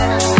I'm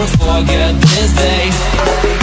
Never forget this day.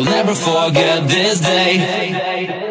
I'll never forget this day.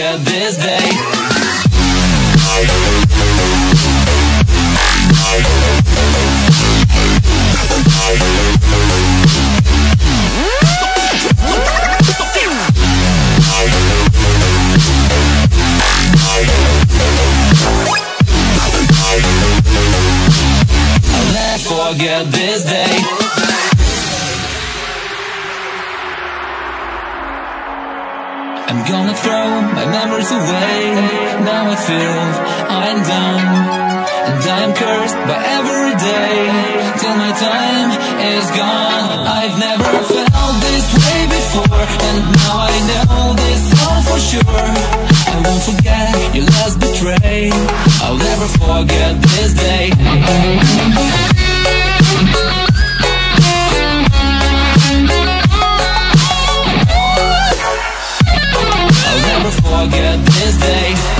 Forget never forget this day. I'll never forget this day.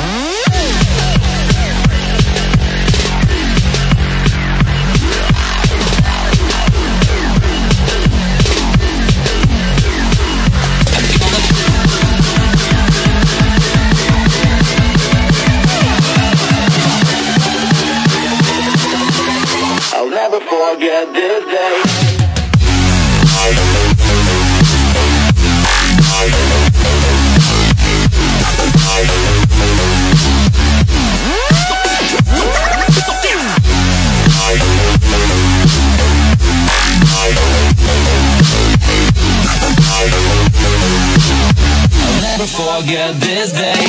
Never forget this day.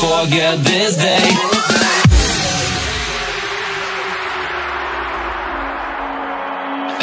Forget this day.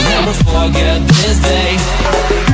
I'll never forget this day.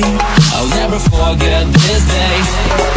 I'll never forget this day.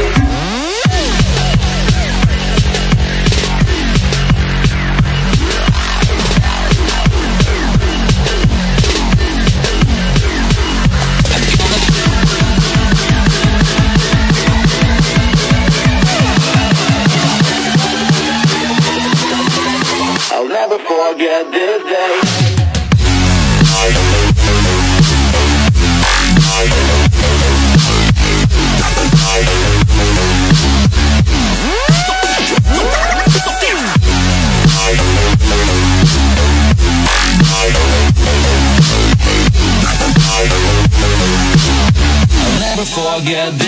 together.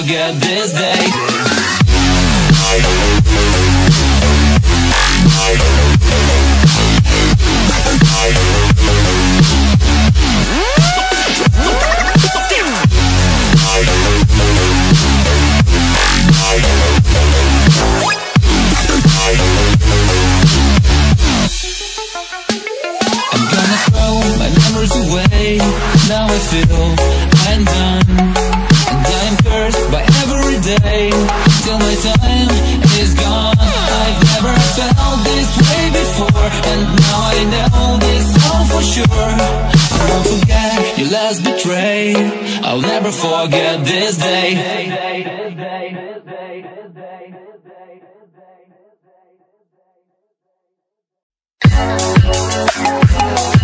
forget this day. I'm gonna throw my memories away. Now I feel I won't forget your last betray I'll never forget this day. I'm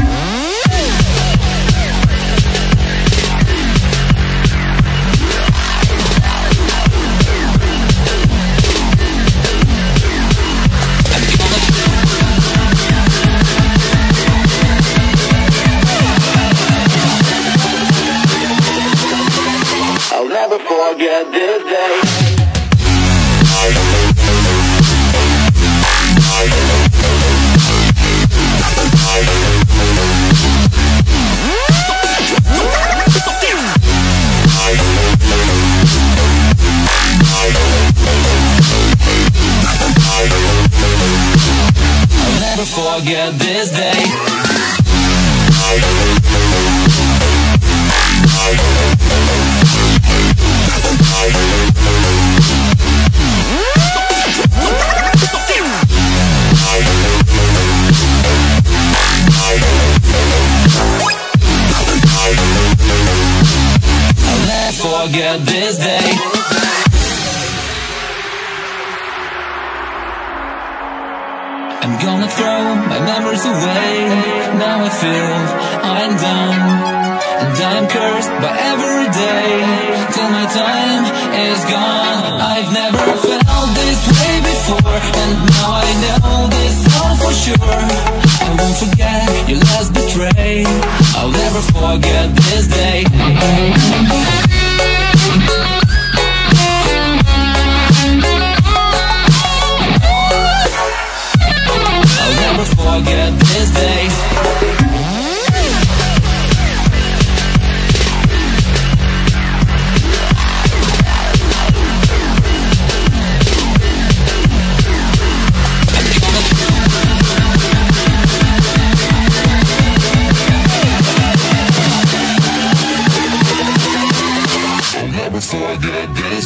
I'll never forget this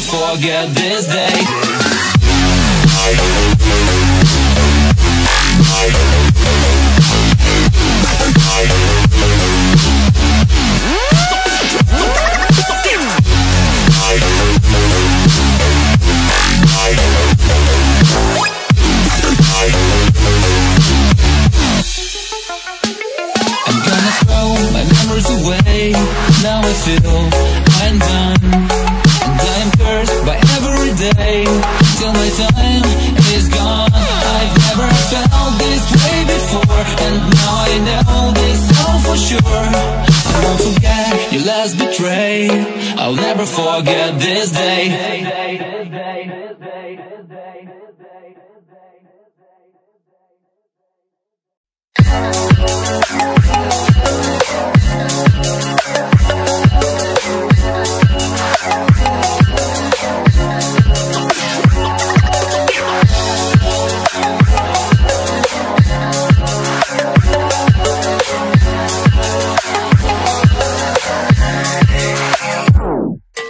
forget this day throw my memories away. Now I feel I'm done I am cursed by every day. Till my time is gone. I've never felt this way before. And now I know this all for sure. I won't forget your last betray. I'll never forget this day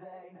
day.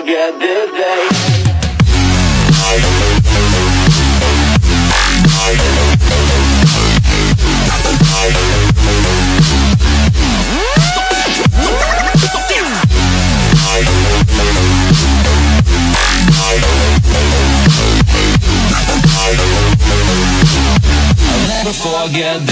forget this day. forget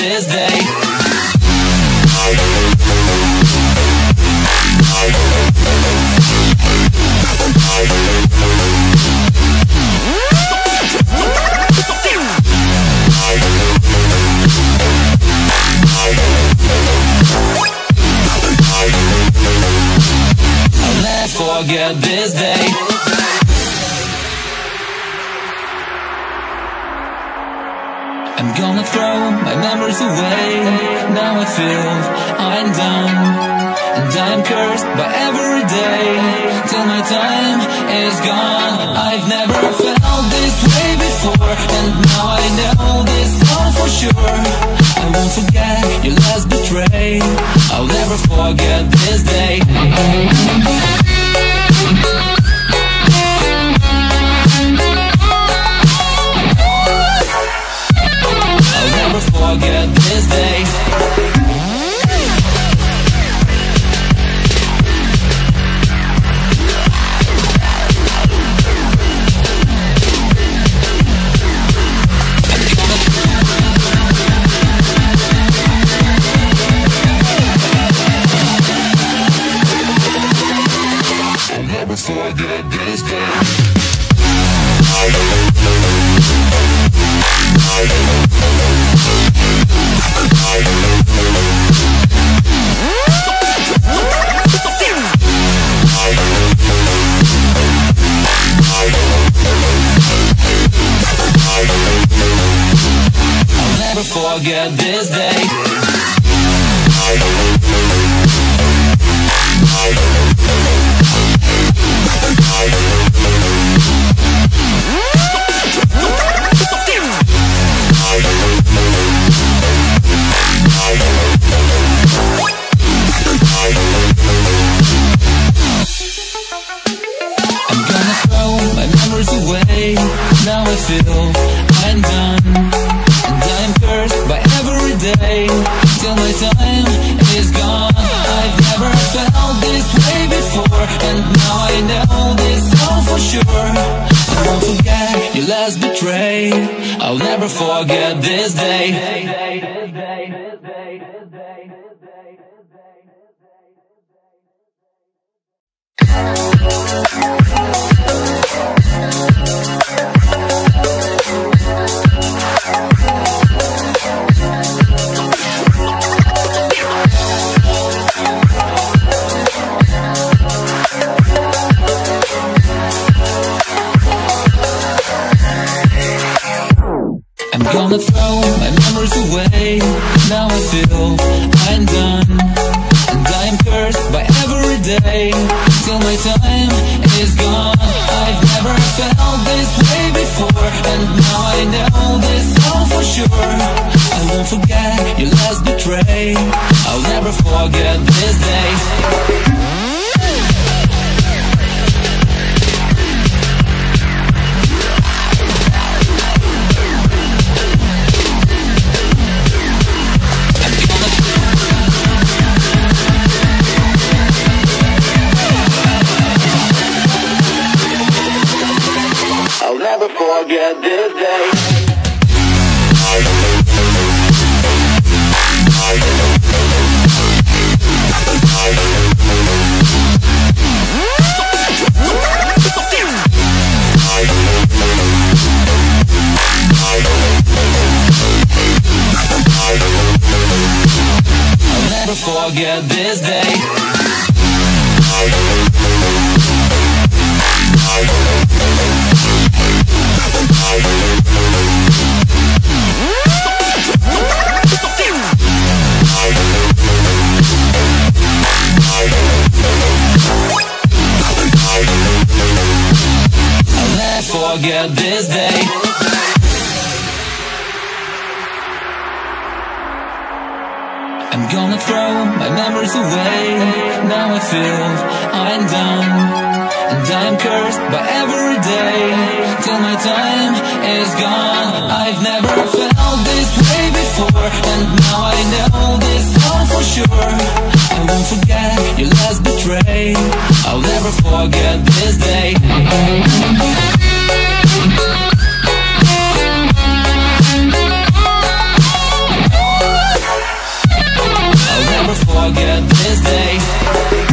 I'm cursed by every day. Till my time is gone. I've never felt this way before. And now I know this all for sure. I won't forget your last betray. I'll never forget this day. I'll never forget this day.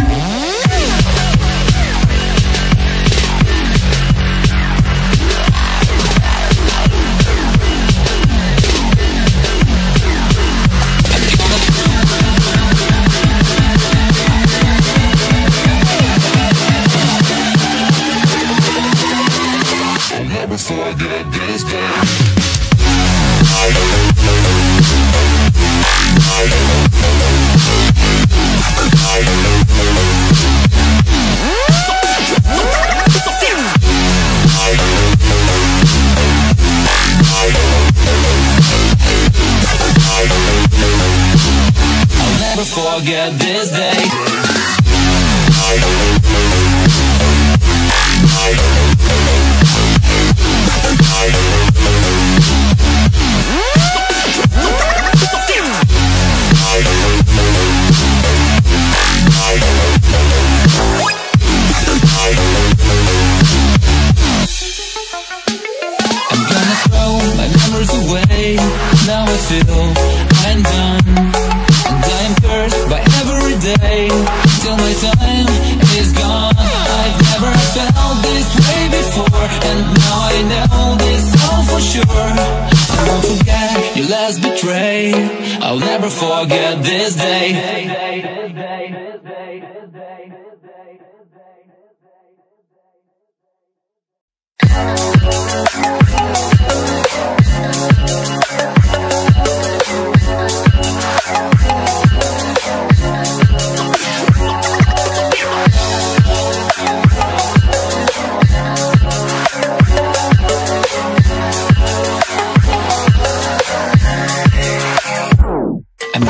This day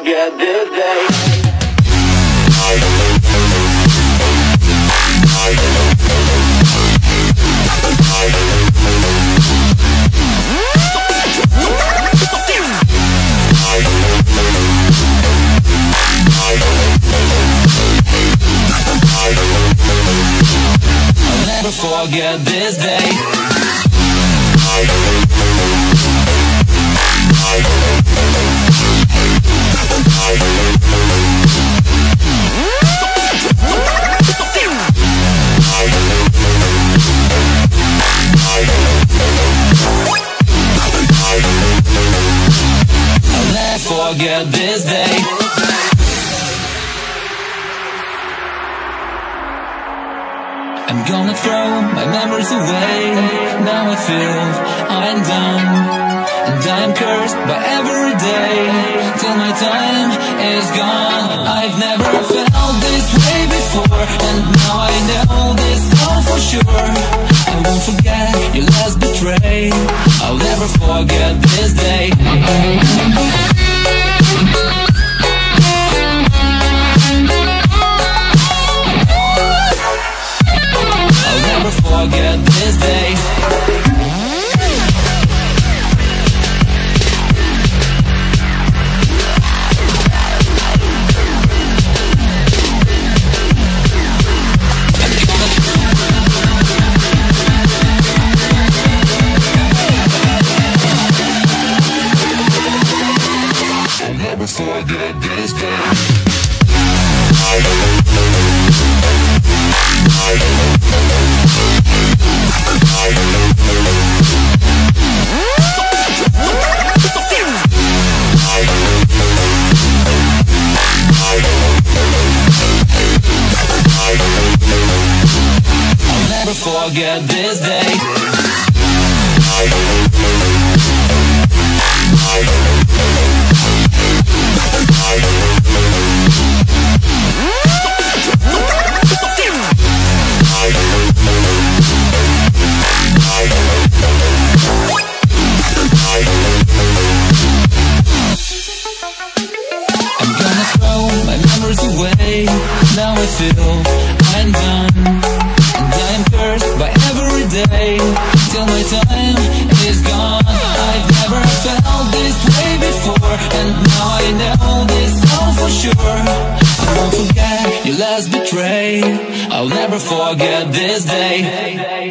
forget this day. I'll never forget this day forget this day. I'm gonna throw my memories away. Now I feel I'm done And I'm cursed by every day Till my time is gone. I've never felt this way before And now I know this all for sure. I won't forget your last betray. I'll never forget this day. I'll never forget this day never forget this day.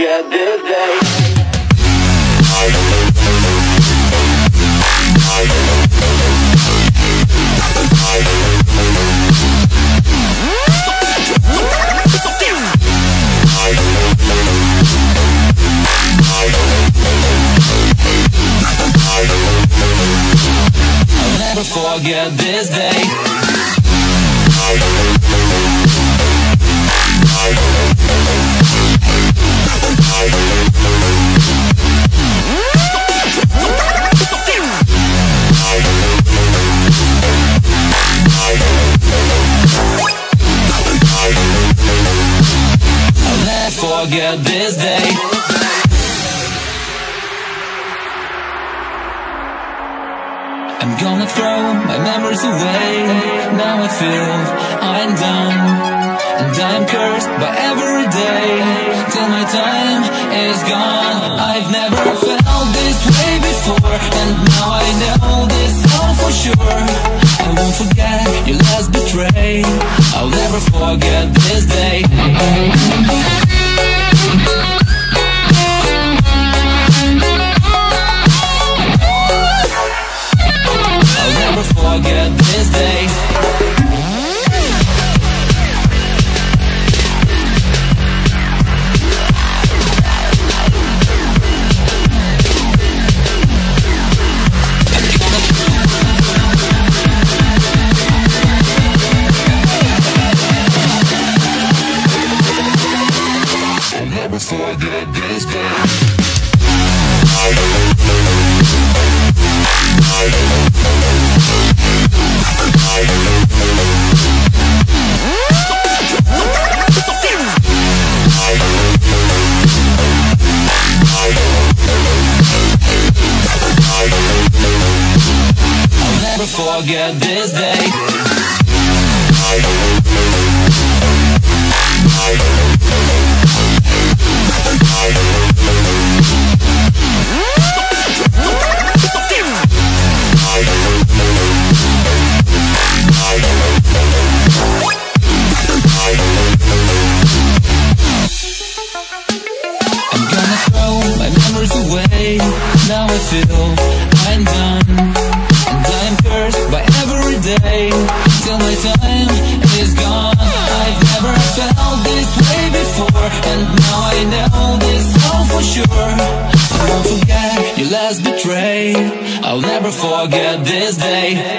I'll never forget this day. together. Bye. forget this day.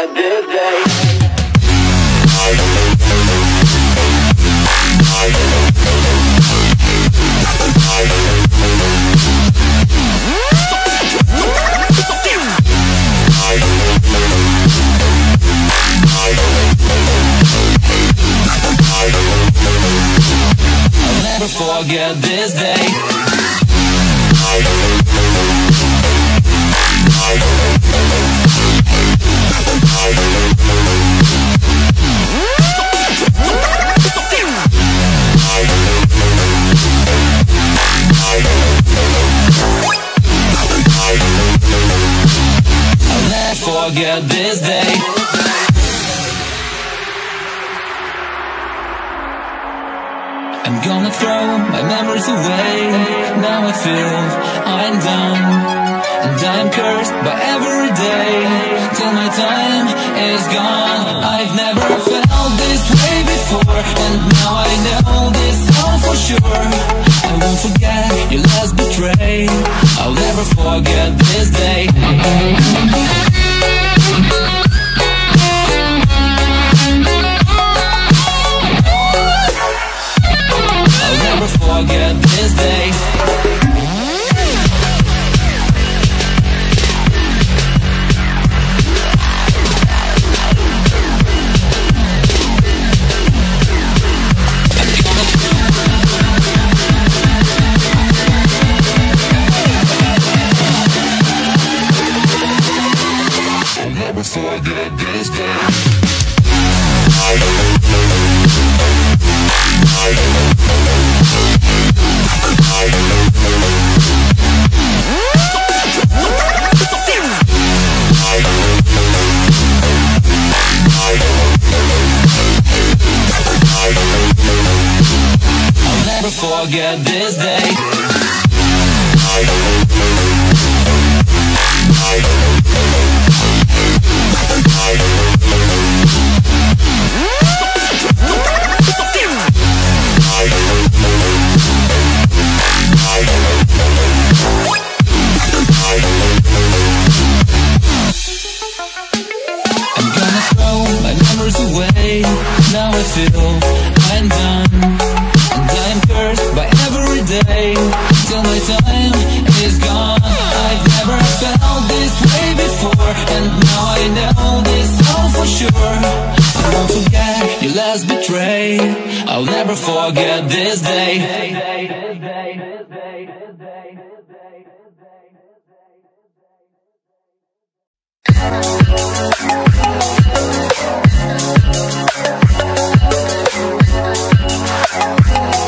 I'll never forget this day forget this day. I'm gonna throw my memories away. Now I feel I'm done And I'm cursed by every day Till my time is gone. I've never felt this way before And now I know this all for sure. I won't forget your last betray. I'll never forget this day. I'll never forget this day forget this day. Away. Now I feel I'm done Till my time is gone. I've never felt this way before And now I know this all for sure. I won't forget your last betray. I'll never forget this day. I'm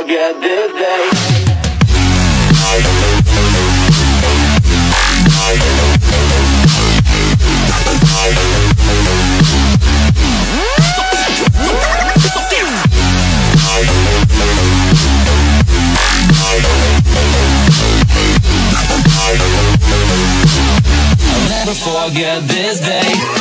forget the day. forget this day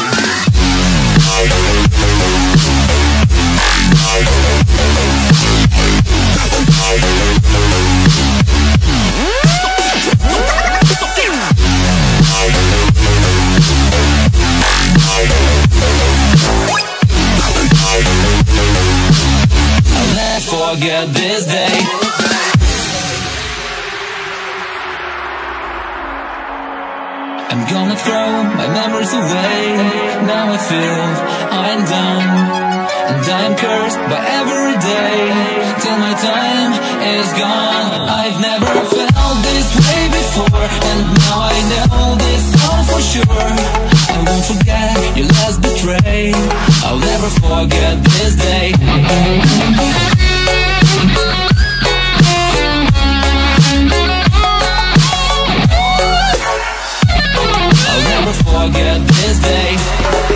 forget this day. I'm gonna throw my memories away. Now I feel I'm done. And I'm cursed by every day Till my time is gone. I've never felt this way before And now I know this all for sure. I won't forget your last betray. I'll never forget this day. I'll never forget this day.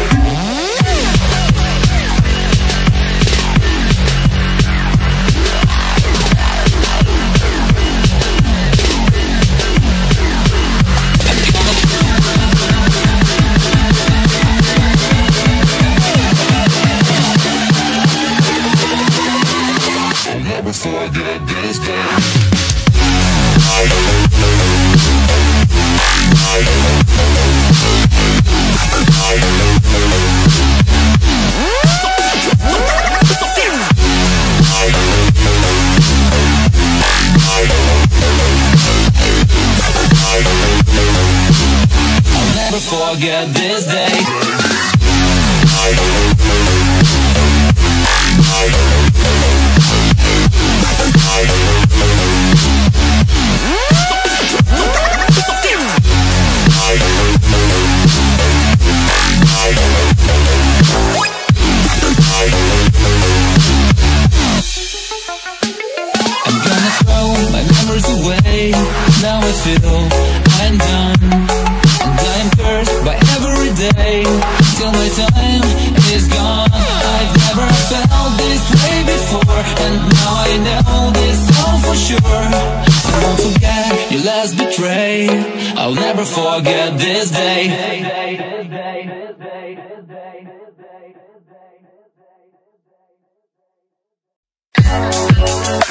Thursday. Thursday. Thursday. Thursday.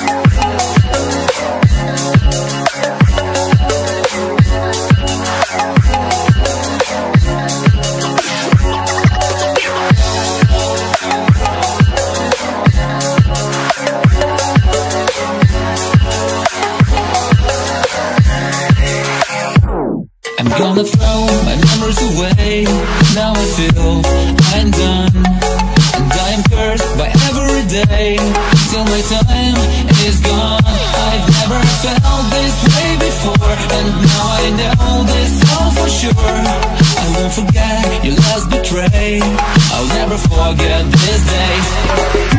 I'll never forget this day.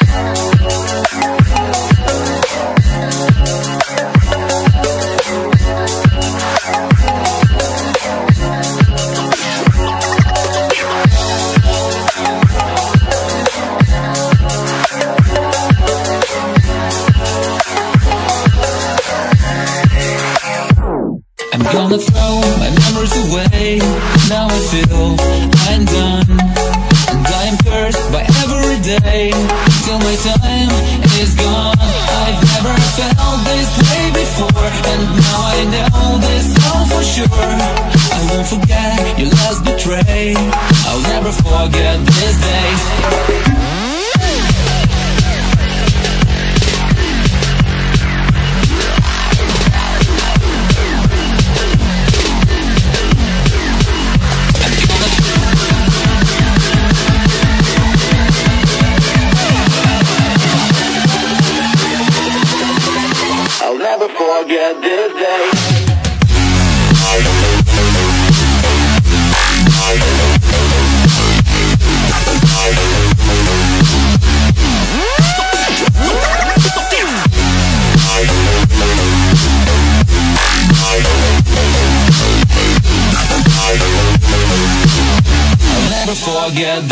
Bye. time is gone. I've never felt this way before And now I know this all for sure. I won't forget your last betray. I'll never forget this day. together.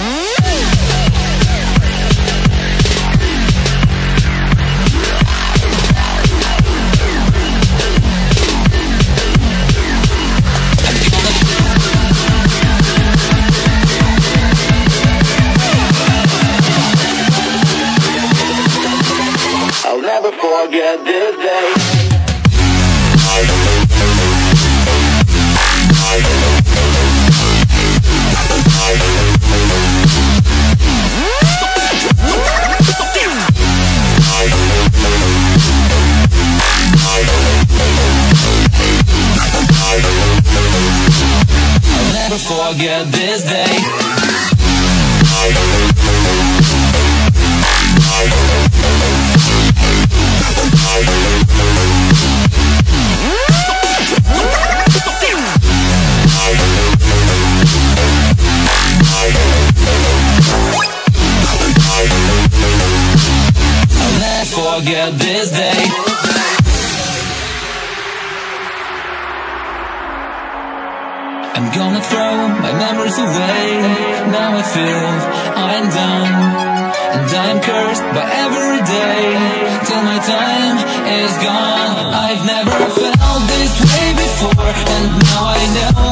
forget this day. Now I know